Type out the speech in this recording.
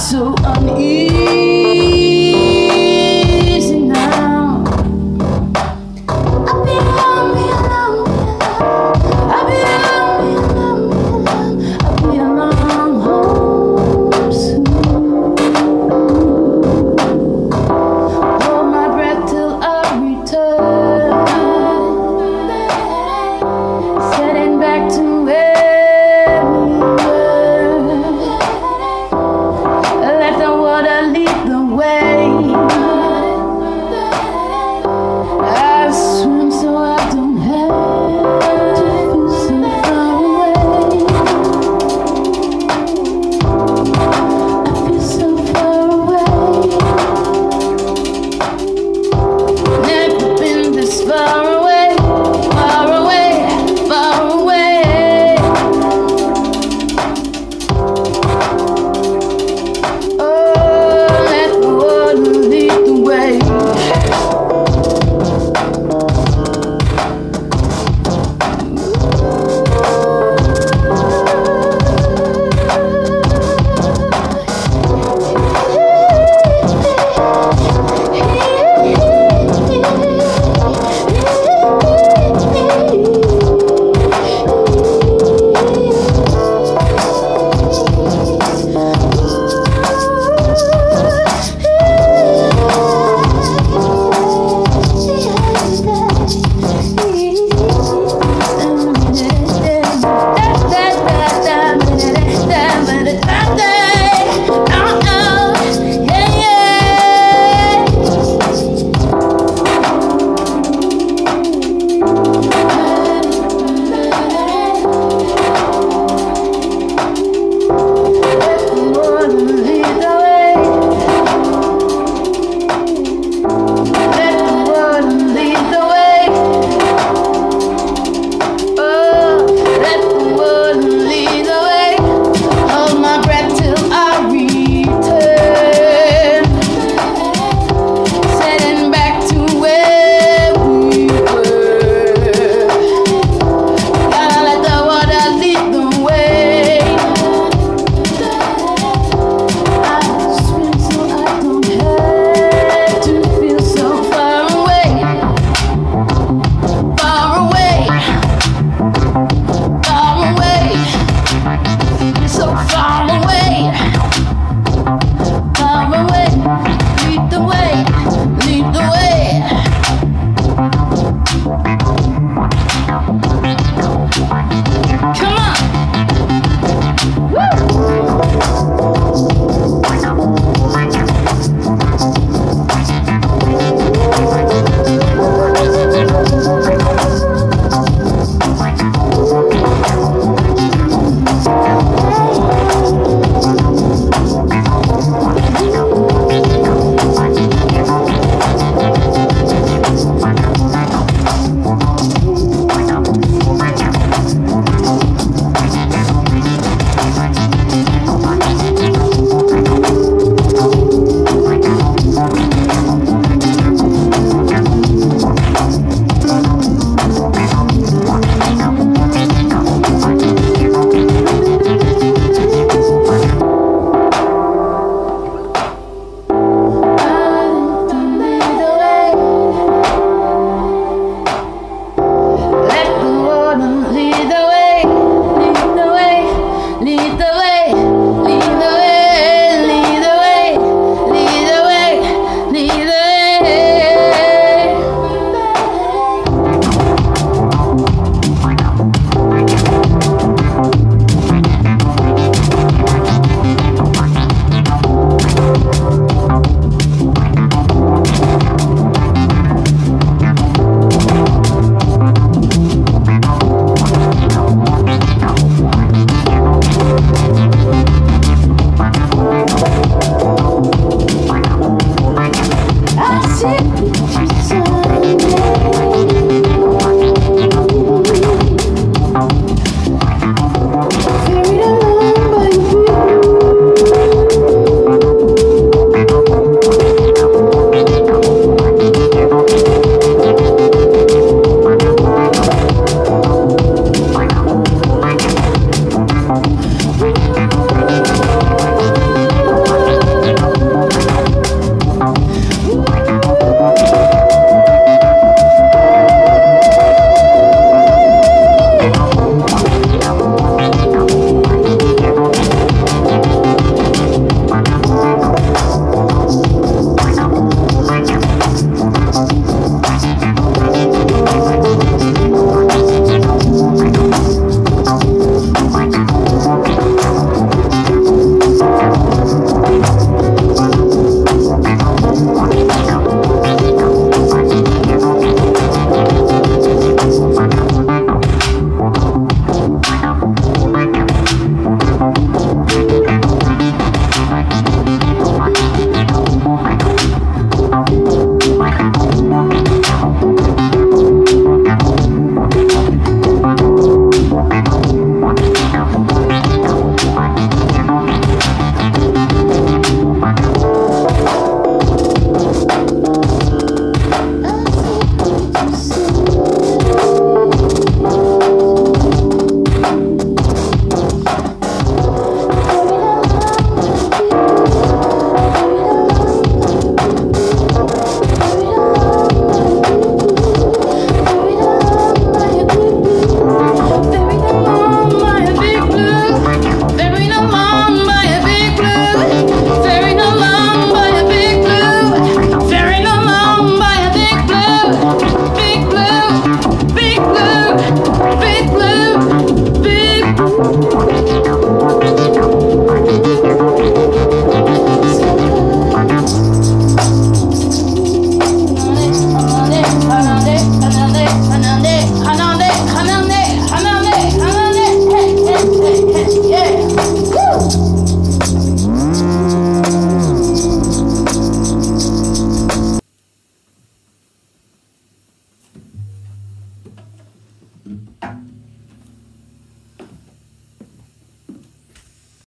so uneasy.